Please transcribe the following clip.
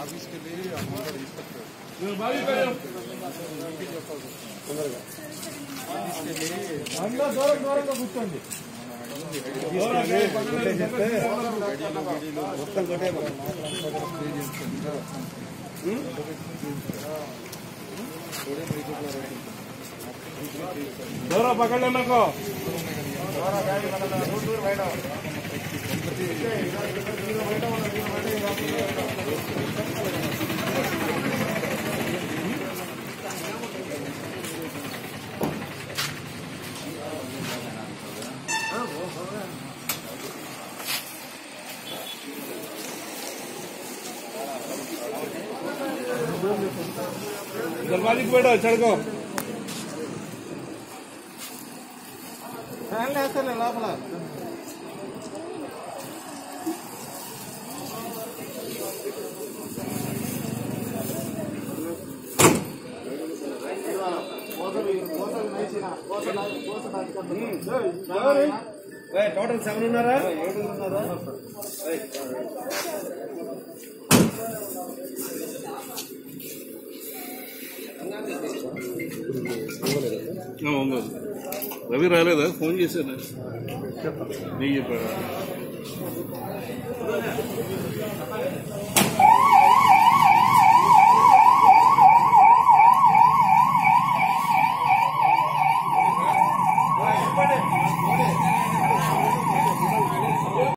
ఆఫీస్కి వెళ్ళి అందరూ తీసుకొచ్చారు మొత్తం కొట్టే చూడండి दोनों पकड़ लेना को को बैठो चढ़ को ఫ్యాన్లు వేస్తారు లోపల టోటల్ సెవెన్ ఉన్నారా ఏడు ఉన్నారా ఉంగోదు రవి రాలేదా ఫోన్ చేశాను నీకు చెప్పాడు